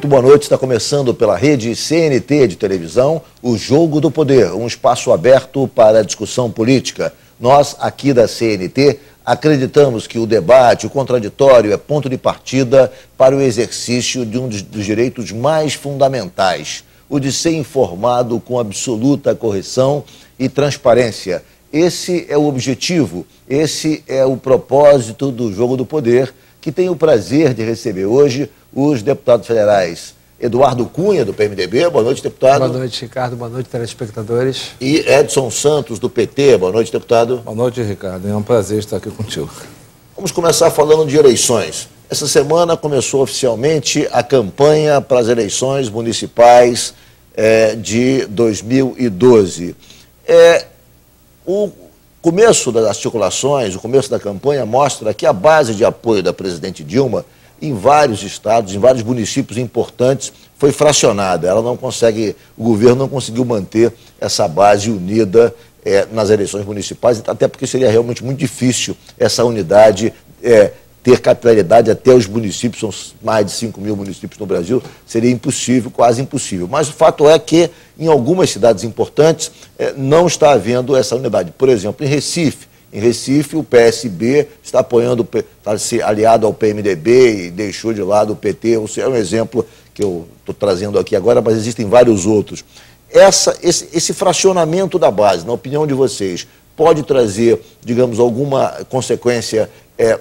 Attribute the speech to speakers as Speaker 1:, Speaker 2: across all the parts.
Speaker 1: Muito boa noite. Está começando pela rede CNT de televisão o Jogo do Poder, um espaço aberto para a discussão política. Nós, aqui da CNT, acreditamos que o debate, o contraditório, é ponto de partida para o exercício de um dos direitos mais fundamentais, o de ser informado com absoluta correção e transparência. Esse é o objetivo, esse é o propósito do Jogo do Poder, que tem o prazer de receber hoje os deputados federais Eduardo Cunha, do PMDB. Boa noite, deputado.
Speaker 2: Boa noite, Ricardo. Boa noite, telespectadores.
Speaker 1: E Edson Santos, do PT. Boa noite, deputado.
Speaker 3: Boa noite, Ricardo. É um prazer estar aqui contigo.
Speaker 1: Vamos começar falando de eleições. Essa semana começou oficialmente a campanha para as eleições municipais é, de 2012. É, o começo das articulações, o começo da campanha mostra que a base de apoio da presidente Dilma em vários estados, em vários municípios importantes, foi fracionada. Ela não consegue, o governo não conseguiu manter essa base unida é, nas eleições municipais, até porque seria realmente muito difícil essa unidade é, ter capilaridade até os municípios, são mais de 5 mil municípios no Brasil, seria impossível, quase impossível. Mas o fato é que em algumas cidades importantes é, não está havendo essa unidade. Por exemplo, em Recife, em Recife, o PSB está apoiando, está se aliado ao PMDB e deixou de lado o PT. É um exemplo que eu estou trazendo aqui agora, mas existem vários outros. Essa, esse, esse fracionamento da base, na opinião de vocês, pode trazer, digamos, alguma consequência é,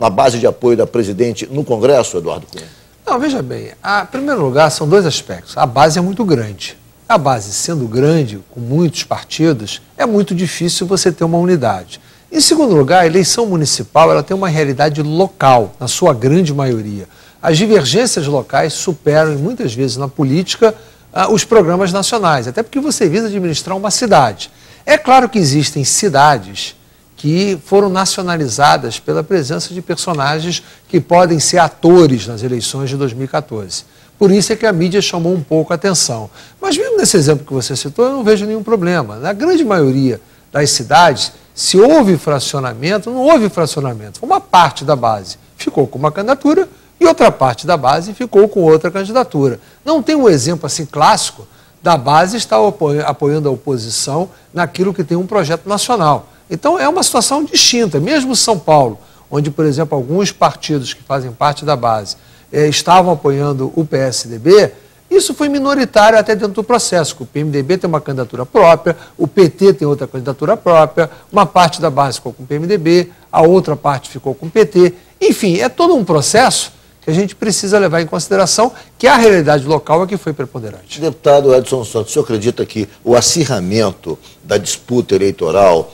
Speaker 1: na base de apoio da presidente no Congresso, Eduardo Cunha?
Speaker 2: Não, veja bem, em primeiro lugar, são dois aspectos. A base é muito grande. A base sendo grande, com muitos partidos, é muito difícil você ter uma unidade. Em segundo lugar, a eleição municipal ela tem uma realidade local, na sua grande maioria. As divergências locais superam, muitas vezes na política, uh, os programas nacionais, até porque você visa administrar uma cidade. É claro que existem cidades que foram nacionalizadas pela presença de personagens que podem ser atores nas eleições de 2014. Por isso é que a mídia chamou um pouco a atenção. Mas mesmo nesse exemplo que você citou, eu não vejo nenhum problema. Na grande maioria das cidades, se houve fracionamento, não houve fracionamento. Uma parte da base ficou com uma candidatura e outra parte da base ficou com outra candidatura. Não tem um exemplo assim clássico da base estar apoiando a oposição naquilo que tem um projeto nacional. Então é uma situação distinta. Mesmo São Paulo, onde, por exemplo, alguns partidos que fazem parte da base eh, estavam apoiando o PSDB, isso foi minoritário até dentro do processo. O PMDB tem uma candidatura própria, o PT tem outra candidatura própria, uma parte da base ficou com o PMDB, a outra parte ficou com o PT. Enfim, é todo um processo que a gente precisa levar em consideração que a realidade local é que foi preponderante.
Speaker 1: Deputado Edson Santos, o senhor acredita que o acirramento da disputa eleitoral,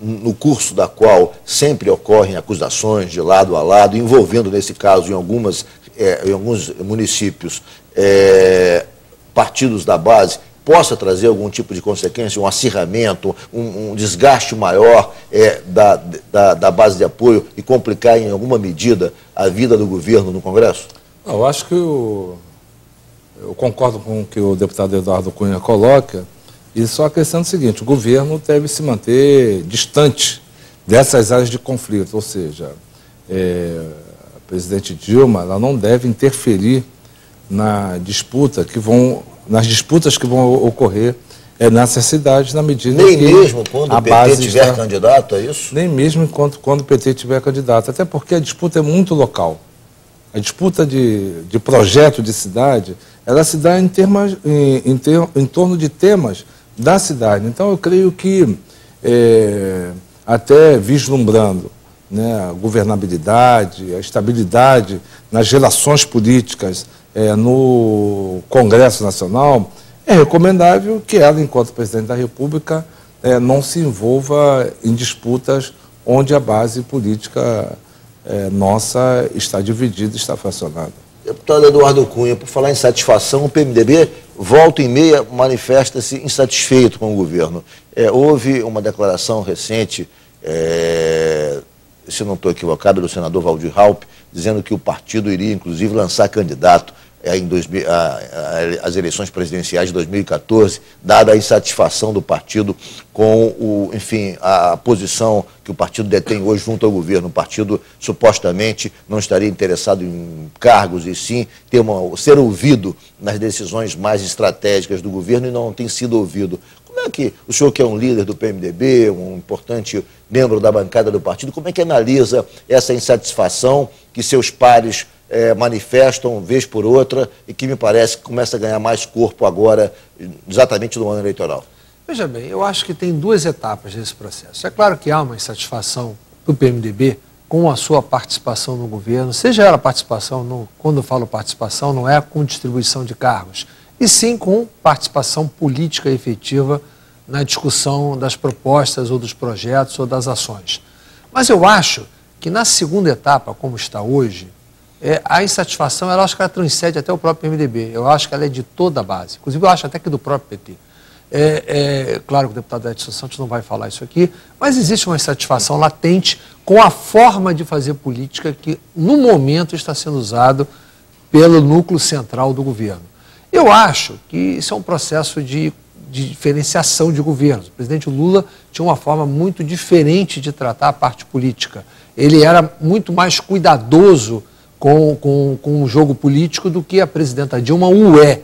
Speaker 1: no curso da qual sempre ocorrem acusações de lado a lado, envolvendo, nesse caso, em, algumas, é, em alguns municípios, é, partidos da base possa trazer algum tipo de consequência, um acirramento, um, um desgaste maior é, da, da, da, base de apoio e complicar em alguma medida a vida do governo no Congresso?
Speaker 3: Eu acho que o, eu concordo com o que o deputado Eduardo Cunha coloca, e só acrescento o seguinte, o governo deve se manter distante dessas áreas de conflito, ou seja, é, a presidente Dilma ela não deve interferir na disputa que vão, nas disputas que vão ocorrer é, nessas cidades, na medida
Speaker 1: nem
Speaker 3: que.
Speaker 1: Nem mesmo quando o PT tiver está, candidato, é isso?
Speaker 3: Nem mesmo quando, quando o PT tiver candidato, até porque a disputa é muito local. A disputa de, de projeto de cidade, ela se dá em, termos, em, em, ter, em torno de temas da cidade. Então, eu creio que, é, até vislumbrando né, a governabilidade, a estabilidade nas relações políticas é, no Congresso Nacional, é recomendável que ela, enquanto presidente da República, é, não se envolva em disputas onde a base política é, nossa está dividida, está fracionada.
Speaker 1: Deputado Eduardo Cunha, por falar em satisfação, o PMDB volta e meia manifesta-se insatisfeito com o governo. É, houve uma declaração recente, é, se não estou equivocado, do senador Valdir Raup, dizendo que o partido iria, inclusive, lançar candidato é, em 2000, a, a, as eleições presidenciais de 2014, dada a insatisfação do partido com o, enfim, a posição que o partido detém hoje junto ao governo. O partido supostamente não estaria interessado em cargos e sim ter uma, ser ouvido nas decisões mais estratégicas do governo e não tem sido ouvido. Que o senhor, que é um líder do PMDB, um importante membro da bancada do partido, como é que analisa essa insatisfação que seus pares é, manifestam vez por outra e que me parece que começa a ganhar mais corpo agora, exatamente no ano eleitoral?
Speaker 2: Veja bem, eu acho que tem duas etapas nesse processo. É claro que há uma insatisfação do PMDB com a sua participação no governo, seja ela participação, no, quando eu falo participação, não é com distribuição de cargos, e sim com participação política efetiva na discussão das propostas ou dos projetos ou das ações. Mas eu acho que na segunda etapa, como está hoje, é, a insatisfação, ela acho que ela transcende até o próprio MDB. Eu acho que ela é de toda a base. Inclusive, eu acho até que do próprio PT. É, é, claro que o deputado Edson Santos não vai falar isso aqui, mas existe uma insatisfação latente com a forma de fazer política que, no momento, está sendo usado pelo núcleo central do governo. Eu acho que isso é um processo de, de diferenciação de governos. O presidente Lula tinha uma forma muito diferente de tratar a parte política. Ele era muito mais cuidadoso com, com, com o jogo político do que a presidenta Dilma o é.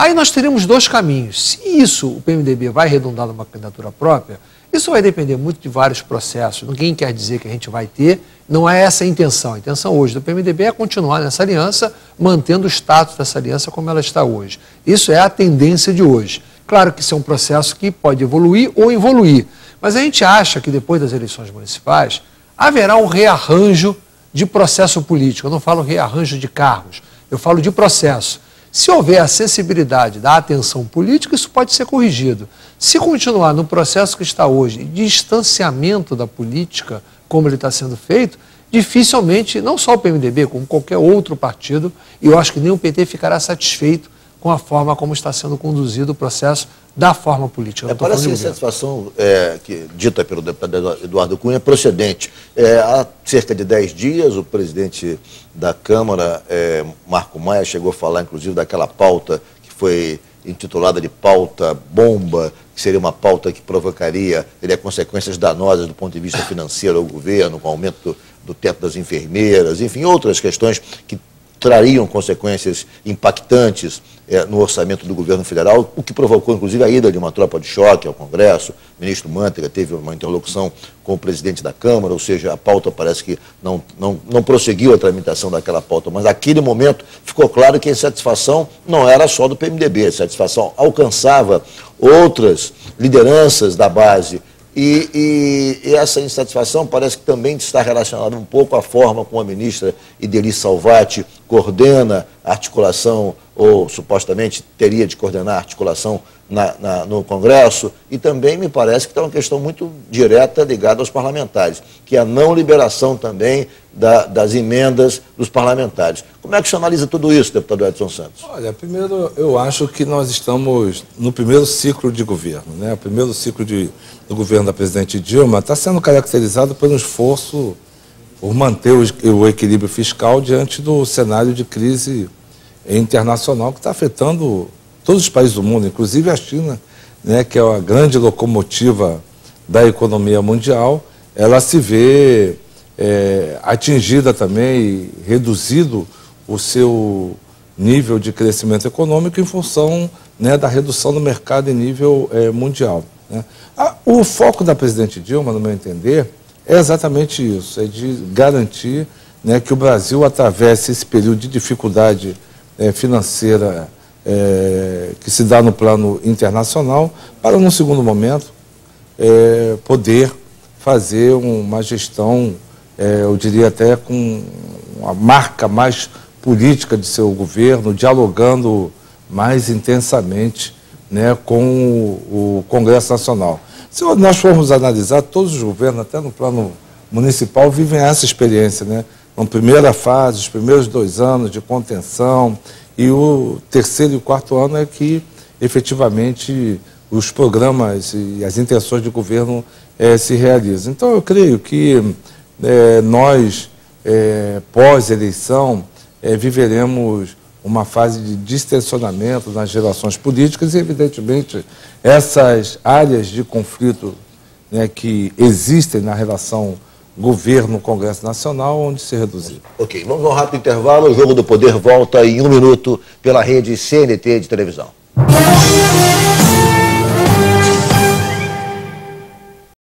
Speaker 2: Aí nós teremos dois caminhos. Se isso, o PMDB vai redundar numa candidatura própria, isso vai depender muito de vários processos. Ninguém quer dizer que a gente vai ter, não é essa a intenção. A intenção hoje do PMDB é continuar nessa aliança, mantendo o status dessa aliança como ela está hoje. Isso é a tendência de hoje. Claro que isso é um processo que pode evoluir ou evoluir, mas a gente acha que depois das eleições municipais haverá um rearranjo de processo político. Eu não falo rearranjo de cargos, eu falo de processo. Se houver a sensibilidade da atenção política, isso pode ser corrigido. Se continuar no processo que está hoje, de distanciamento da política, como ele está sendo feito, dificilmente, não só o PMDB, como qualquer outro partido, e eu acho que nem o PT ficará satisfeito com a forma como está sendo conduzido o processo da forma política.
Speaker 1: É, parece que a satisfação é, que, dita pelo deputado Eduardo Cunha é procedente. É, há cerca de 10 dias, o presidente da Câmara, é, Marco Maia, chegou a falar, inclusive, daquela pauta que foi intitulada de pauta bomba, que seria uma pauta que provocaria, teria consequências danosas do ponto de vista financeiro ao governo, com o aumento do, do teto das enfermeiras, enfim, outras questões que trariam consequências impactantes é, no orçamento do governo federal, o que provocou, inclusive, a ida de uma tropa de choque ao Congresso. O ministro Manteiga teve uma interlocução com o presidente da Câmara, ou seja, a pauta parece que não, não, não prosseguiu a tramitação daquela pauta, mas naquele momento ficou claro que a insatisfação não era só do PMDB, a insatisfação alcançava outras lideranças da base e, e, essa insatisfação parece que também está relacionada um pouco à forma como a ministra Ideli Salvati coordena a articulação, ou supostamente teria de coordenar a articulação na, na, no Congresso, e também me parece que tem uma questão muito direta ligada aos parlamentares, que é a não liberação também da, das emendas dos parlamentares. Como é que você analisa tudo isso, deputado Edson Santos?
Speaker 3: Olha, primeiro eu acho que nós estamos no primeiro ciclo de governo. Né? O primeiro ciclo de, do governo da presidente Dilma está sendo caracterizado por um esforço por manter o, equilíbrio fiscal diante do cenário de crise internacional que está afetando todos os países do mundo, inclusive a China, né, que é a grande locomotiva da economia mundial, ela se vê é, atingida também e reduzido o seu nível de crescimento econômico em função né, da redução do mercado em nível é, mundial. Né. o foco da presidente Dilma, no meu entender, é exatamente isso, é de garantir né, que o Brasil atravesse esse período de dificuldade é, financeira é, que se dá no plano internacional, para, num segundo momento, é, poder fazer uma gestão, eu diria até com uma marca mais política de seu governo, dialogando mais intensamente né, com o Congresso Nacional. Se nós formos analisar, todos os governos, até no plano municipal, vivem essa experiência. Né? Na primeira fase, os primeiros dois anos de contenção, e o terceiro e o quarto ano é que efetivamente os programas e as intenções do governo é, se realizam. Então eu creio que é, nós, é, pós-eleição, viveremos uma fase de distensionamento nas relações políticas e, evidentemente, essas áreas de conflito né, que existem na relação governo-Congresso Nacional, onde se reduzir.
Speaker 1: Ok, vamos a um rápido intervalo. O Jogo do Poder volta em um minuto pela rede CNT de televisão.